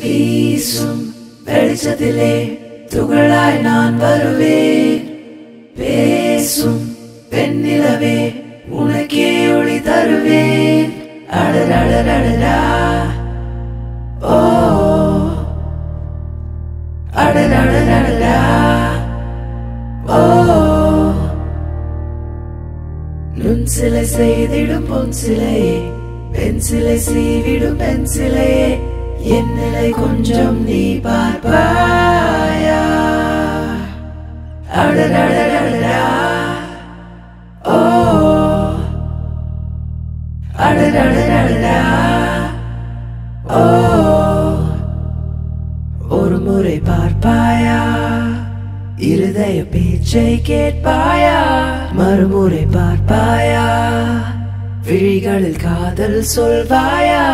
வீசும் வெளிச்சத்திலே துகளாய் நான் வருவேன் பேசும் பெண்ணிலவே உனக்கே ஒளி தருவேன். அடடடடடா ஓ. அடடடடடா ஓ. நுண் சிலை செய்திடும் பொன் சிலையே பெண் சிலை சீவிடும் பெண் சிலையே. என் நிலை கொஞ்சம் நீ பார்ப்பாயா? அடடடடடா ஓ. அடடடடடா ஓ. ஒரு முறை பார்ப்பாயா? இருதய பேச்சை கேட்பாயா? மறுமுறை பார்ப்பாயா? விழிகளில் காதல் சொல்வாயா?